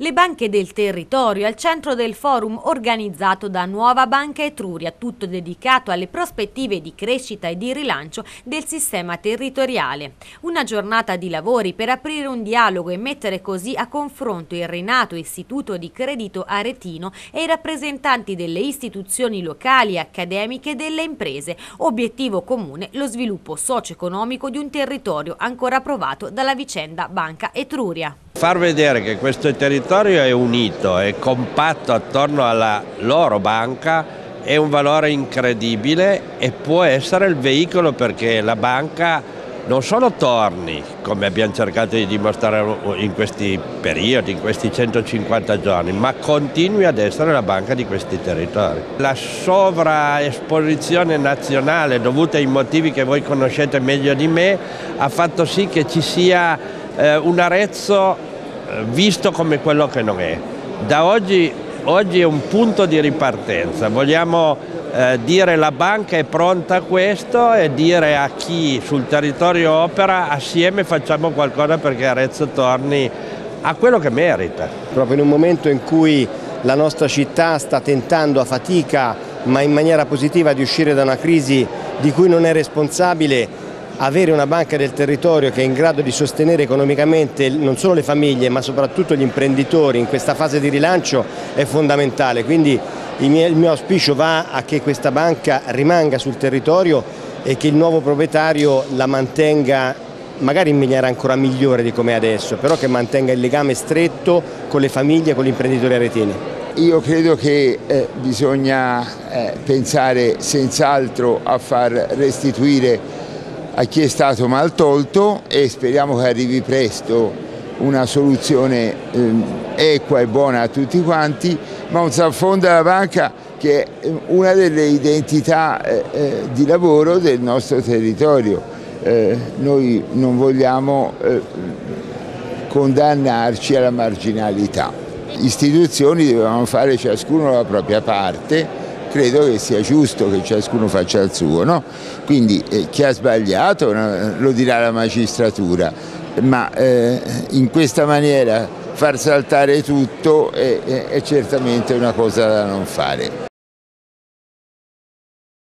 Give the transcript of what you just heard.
Le banche del territorio al centro del forum organizzato da Nuova Banca Etruria, tutto dedicato alle prospettive di crescita e di rilancio del sistema territoriale. Una giornata di lavori per aprire un dialogo e mettere così a confronto il rinato istituto di credito aretino e i rappresentanti delle istituzioni locali, accademiche e delle imprese. Obiettivo comune lo sviluppo socio-economico di un territorio ancora provato dalla vicenda Banca Etruria. Far vedere che questo territorio è unito, è compatto attorno alla loro banca è un valore incredibile e può essere il veicolo perché la banca non solo torni, come abbiamo cercato di dimostrare in questi periodi, in questi 150 giorni, ma continui ad essere la banca di questi territori. La sovraesposizione nazionale dovuta ai motivi che voi conoscete meglio di me ha fatto sì che ci sia eh, un Arezzo visto come quello che non è. Da oggi, oggi è un punto di ripartenza, vogliamo eh, dire la banca è pronta a questo e dire a chi sul territorio opera assieme facciamo qualcosa perché Arezzo torni a quello che merita. Proprio in un momento in cui la nostra città sta tentando a fatica ma in maniera positiva di uscire da una crisi di cui non è responsabile avere una banca del territorio che è in grado di sostenere economicamente non solo le famiglie ma soprattutto gli imprenditori in questa fase di rilancio è fondamentale. Quindi il mio auspicio va a che questa banca rimanga sul territorio e che il nuovo proprietario la mantenga magari in maniera ancora migliore di come è adesso, però che mantenga il legame stretto con le famiglie e con gli imprenditori aretini. Io credo che eh, bisogna eh, pensare senz'altro a far restituire a chi è stato mal tolto e speriamo che arrivi presto una soluzione eh, equa e buona a tutti quanti, ma un San della banca che è una delle identità eh, eh, di lavoro del nostro territorio. Eh, noi non vogliamo condannarci alla marginalità. Istituzioni dovevano fare ciascuno la propria parte credo che sia giusto che ciascuno faccia il suo. No? Quindi eh, chi ha sbagliato no, lo dirà la magistratura, ma eh, in questa maniera far saltare tutto è, è, è certamente una cosa da non fare.